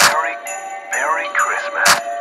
Merry, Merry Christmas.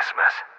Christmas.